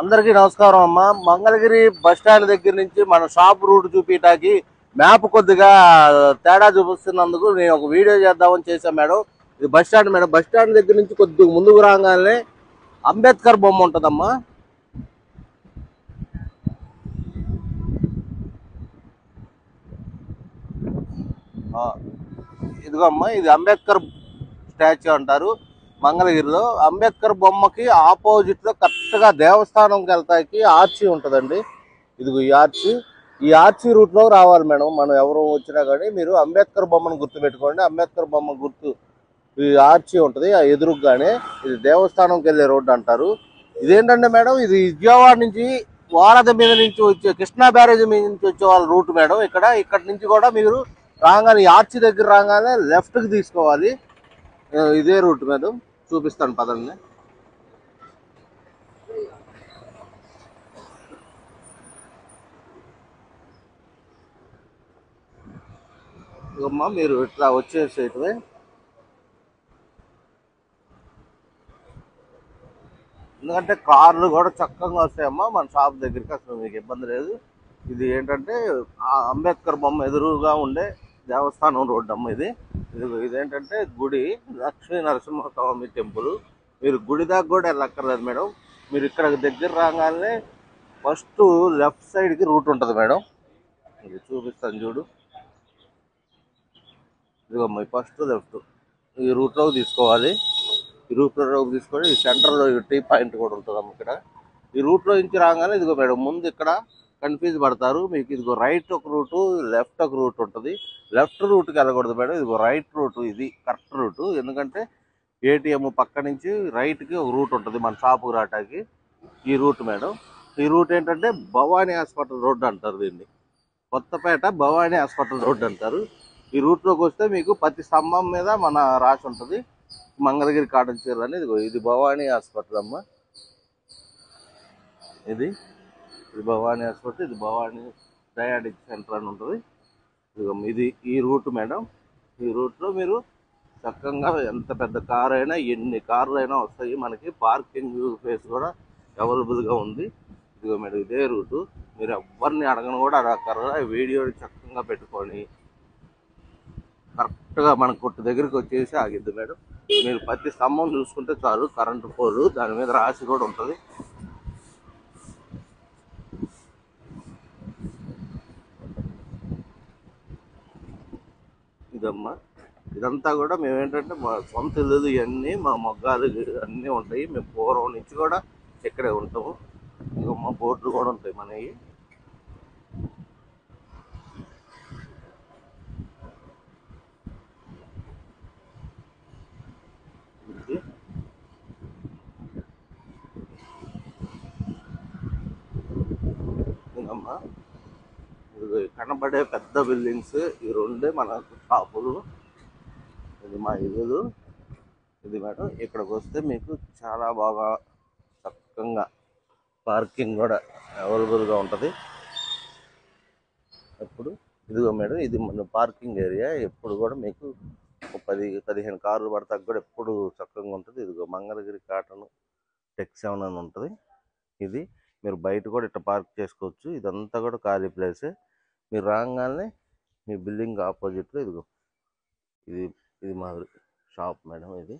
అందరికీ నమస్కారం అమ్మా. మంగళగిరి బస్ స్టాండ్ దగ్గర నుంచి మన షాప్ రూట్ చూపించడానికి మ్యాప్ కొద్దిగా తేడా చూపిస్తున్నందుకు నేను ఒక వీడియో చేద్దామని చేశాను మేడం. ఇది bus stand madam. Bus stand దగ్గర నుంచి కొద్దిగా ముందుకు రాగానే అంబేద్కర్ బొమ్మ ఉంటుందమ్మా. ఇదిగో అమ్మా ఇది అంబేద్కర్ స్టాచ్యూ అంటారు. మంగళగిరిలో అంబేద్కర్ బొమ్మకి ఆపోజిట్లో దేవస్థానంకి వెళ్తాకి ఆర్చి ఉంటుందండి. ఇదిగో ఈ ఆర్చి. ఈ ఆర్చి రూట్లో రావాలి మేడం. మనం ఎవరు వచ్చినా కానీ మీరు అంబేద్కర్ బొమ్మను గుర్తు పెట్టుకోండి అంబేద్కర్ బొమ్మ గుర్తు ఈ ఆర్చి ఉంటుంది. ఆ ఎదురుగానే ఇది దేవస్థానంకి వెళ్ళే రోడ్డు అంటారు. ఇదేంటంటే మేడం ఇది విజయవాడ నుంచి వారధ మీద నుంచి వచ్చే కృష్ణా బ్యారేజ్ మీద నుంచి వచ్చే వాళ్ళ రూట్ మేడం. ఇక్కడ ఇక్కడ నుంచి కూడా మీరు రాగానే ఆర్చి దగ్గర రాగానే లెఫ్ట్కి తీసుకోవాలి ఇదే రూట్ మేడం. చూపిస్తాను పదండి. అమ్మా మీరు ఇట్లా వచ్చేసేటివే. ఎందుకంటే కార్లు కూడా చక్కగా వస్తాయమ్మా మన షాప్ దగ్గరికి అసలు మీకు ఇబ్బంది లేదు. ఇది ఏంటంటే అంబేద్కర్ బొమ్మ ఎదురుగా ఉండే దేవస్థానం రోడ్డు అమ్మ ఇది. ఇది ఇదేంటంటే గుడి లక్ష్మీ నరసింహస్వామి టెంపుల్. మీరు గుడి దాకా కూడా వెళ్ళక్కర్లేదు మేడం. మీరు ఇక్కడ దగ్గర రాగానే ఫస్ట్ లెఫ్ట్ సైడ్కి రూట్ ఉంటుంది మేడం. ఇది చూపిస్తాను చూడు. ఇదిగోమ్మ ఫస్ట్ లెఫ్ట్. ఈ రూట్లో తీసుకోవాలి. ఈ రూట్లో తీసుకొని ఈ సెంటర్లో టీ పాయింట్ కూడా ఉంటుంది అమ్మ ఇక్కడ. ఈ రూట్లో నుంచి రాగానే ఇదిగో మేడం ముందు ఇక్కడ కన్ఫ్యూజ్ పడతారు. మీకు ఇదిగో రైట్ ఒక రూటు లెఫ్ట్ ఒక రూట్ ఉంటుంది. లెఫ్ట్ రూట్కి వెళ్ళకూడదు మేడం. ఇదిగో రైట్ రూట్ ఇది కరెక్ట్ రూటు. ఎందుకంటే ఏటీఎం పక్క నుంచి రైట్కి ఒక రూట్ ఉంటుంది మన షాపుకి రావటానికి ఈ రూట్ మేడం. ఈ రూట్ ఏంటంటే భవానీ హాస్పిటల్ రోడ్డు అంటారు దీన్ని. కొత్తపేట భవానీ హాస్పిటల్ రోడ్డు అంటారు. ఈ రూట్లోకి వస్తే మీకు ప్రతి స్తంభం మీద మన రాసి ఉంటుంది. మంగళగిరి కాటన్ చీరలు అనేది ఇది భవానీ హాస్పిటల్ అమ్మ. ఇది. ఇది భవానీ హాస్పిటల్ ఇది భవానీ డయాటిక్ సెంటర్ అని ఉంటుంది. ఇది ఈ రూట్ మేడం. ఈ రూట్లో మీరు చక్కగా ఎంత పెద్ద కార్ అయినా ఎన్ని కార్లు అయినా వస్తాయి. మనకి పార్కింగ్ ప్లేస్ కూడా అవైలబుల్గా ఉంది. ఇదిగో మేడం ఇదే రూటు. మీరు ఎవరిని అడగను కూడా అడగక్కర్లా వీడియోని చక్కగా పెట్టుకొని కరెక్ట్గా మన కొట్టు దగ్గరికి వచ్చేసి ఆగిద్ది మేడం. మీరు ప్రతి స్తంభం చూసుకుంటే చాలు కరెంటు పోలు దాని మీద రాసి కూడా ఉంటుంది. ఇదమ్మా. ఇదంతా కూడా మేము ఏంటంటే మా సొంత ఇల్లు ఇవన్నీ మా మొగ్గాలు అన్నీ ఉంటాయి. మేము పూర్వం నుంచి కూడా ఇక్కడే ఉంటాము. ఇక మా బోట్లు కూడా ఉంటాయి మనవి. అమ్మా ఇదమ్మా. కనబడే పెద్ద బిల్డింగ్స్ ఈ రెండే మన షాపులు ఇది మా ఇల్లు. ఇది మేడం ఇక్కడికి వస్తే మీకు చాలా బాగా చక్కగా పార్కింగ్ కూడా అవైలబుల్గా ఉంటుంది. ఎప్పుడు? ఇదిగో మేడం ఇది మన పార్కింగ్ ఏరియా. ఎప్పుడు కూడా మీకు ఒక పది పదిహేను కార్లు పడతాక కూడా ఎప్పుడు చక్కగా ఉంటుంది. ఇదిగో మంగళగిరి కాటన్ టెక్ సెవెన్ అని ఉంటుంది. ఇది మీరు బయట కూడా ఇట్లా పార్క్ చేసుకోవచ్చు. ఇదంతా కూడా ఖాళీ ప్లేసే. మీరు రాగానే మీ బిల్డింగ్ ఆపోజిట్లో ఇదిగో. ఇది ఇది మాదిరి షాప్ మేడం ఇది.